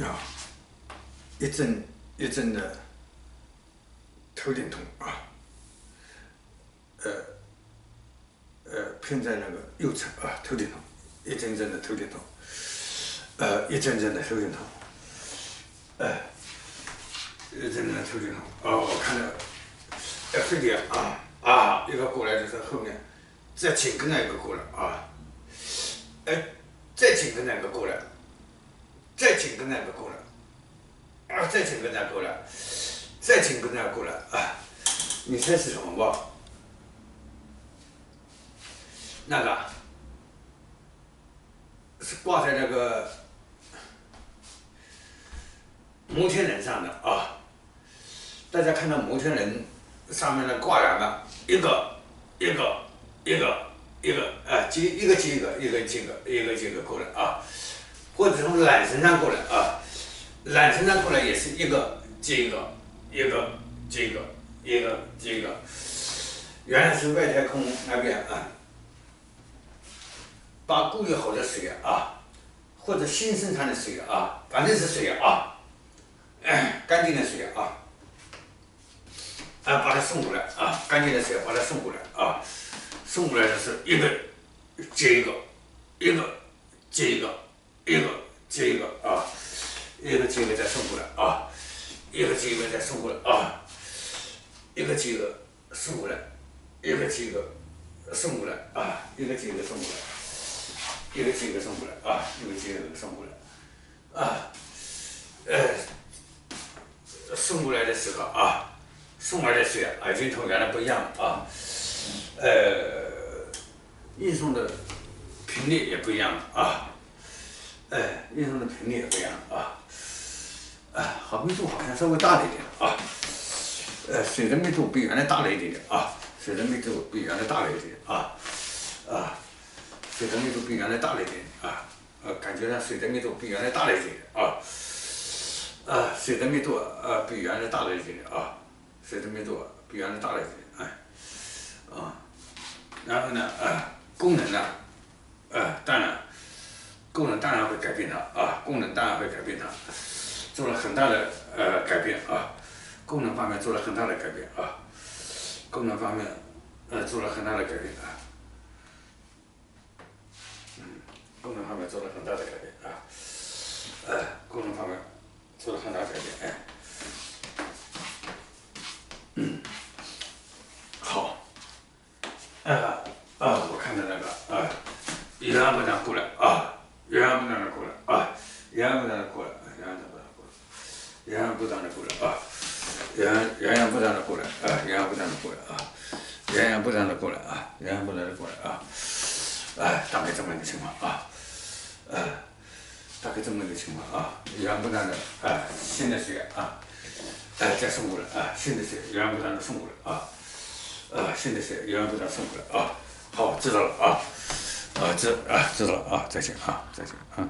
啊，一阵一阵的头顶痛啊，呃呃偏在那个右侧啊头顶痛，一阵阵的头顶痛，呃一阵阵的头顶痛，呃一阵阵的头顶痛，哦我看到，哎非得啊啊一个过来就是后面，再紧跟那个过来啊，哎再紧跟那个过来。再紧跟那个过来，啊，再紧跟那过来，再紧跟那过来啊！你猜是什么吧？那个是挂在那个摩天轮上的啊！大家看到摩天轮上面的挂两个，一个一个一个一个啊，接一个接一个，一个接一个，一个接一个过来啊！或者从缆绳上过来啊，缆绳上过来也是一个接一个，一个接一个，一个接一个。原来是外太空那边啊，把过滤好的水啊，或者新生产的水啊，反正是水啊，干净的水啊，啊，把它送过来啊，干净的水把它送过来啊，送过来的是一个接一个，一个接一个。一个接一个啊，一个接一个再送过来啊，一个接一个再送过来啊，一个接一个送过来，一个接一个送过来啊，一个接一个送过来，一个接一个送过来啊，一个接一个送过来啊，呃，送过来的时候啊，送来的水啊，经同原来不一样了啊，呃，运送的频率也不一样了啊。哎，运动的频率也不一样啊，哎，好密度好像稍微大了一点啊，呃，水的密度比原来大了一点点啊，水的密度比原来大了一点啊，啊，水的密度比原来大了一点啊，呃，感觉上水的密度比原来大了一点啊，啊，水的密度呃比原来大了一点啊，水的密度比原来大了一点，哎，啊，然后呢，啊，功能呢，呃，当然。功能当然会改变它啊，功能当然会改变它，做了很大的呃改变啊，功能方面做了很大的改变啊，功能方面呃做了很大的改变啊，嗯，功能方面做了很大的改变啊，呃，功能方面做了很大改变哎，嗯，好，啊啊，我看到那个啊，一样不能过来啊。洋洋不断的过来啊，洋洋不断的过来，洋洋不断的过来，洋洋不断的过来啊，洋洋洋不断的过来啊，洋洋不断的过来啊，洋洋不断的过来啊，洋洋不断的过来啊，哎，大概这么一个情况啊，哎，大概这么一个情况啊，洋不断的哎，现在谁啊，哎，再送过来啊，新的水洋不断的送过来啊，啊，新的水洋不断送过来啊，好，知道了啊。啊，知啊，知道了啊，再见啊，再见啊。